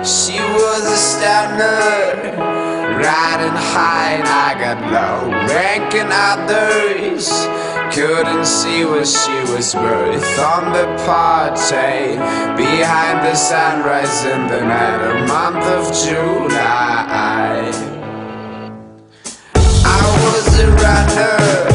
She was a stunner, riding high and I got low. Ranking others couldn't see what she was worth on the party behind the sunrise in the night, a month of July. I was a runner,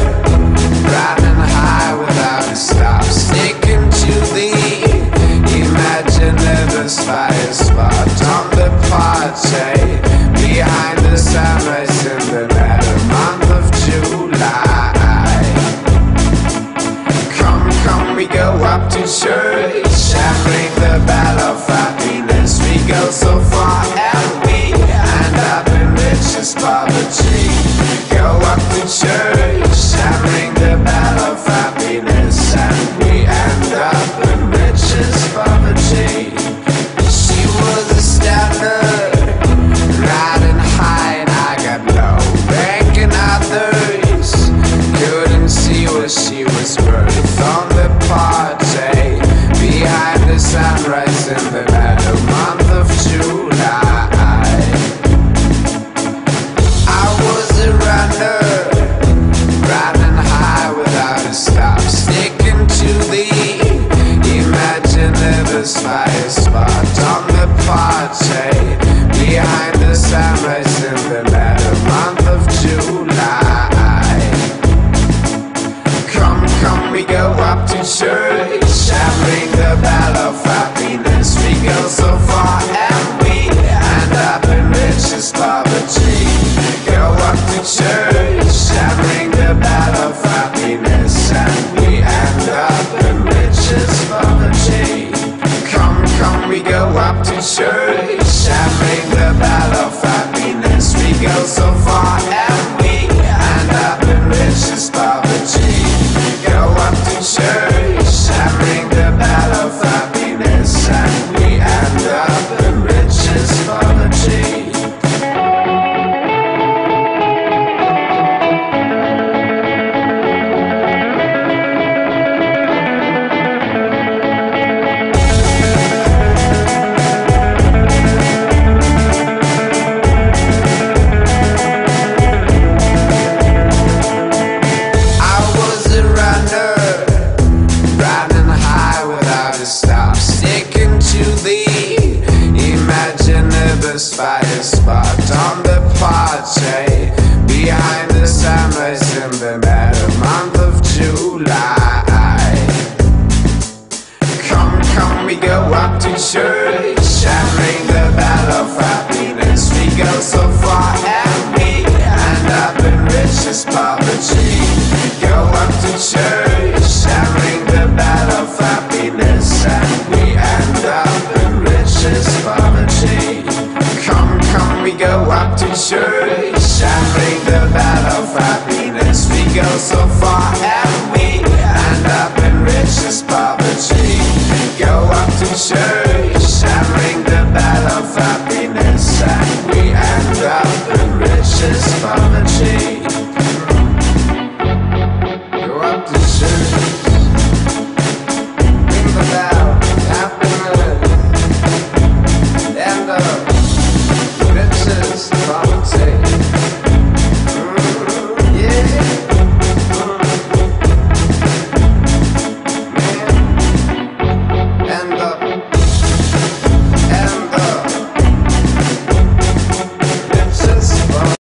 up to church and ring the bell of happiness. We go so far and we end up in richest poverty. Go up to church and ring the bell of happiness, and we end up in richest poverty. She was a stunner, riding high and I got low, ranking others couldn't see what she was worth sticking to the imaginative spot on the party behind the in the month of July. Come, come, we go up to church and ring the bell of happiness. We go so far satisfied on the party Behind the summers in the better month of July Come, come, we go up to church And ring the bell of happiness. We go so far Shattering the bed of happiness. We go so far and we End up in richest poverty. Go up to church. Shattering the bed of happiness. And we end up in richest poverty.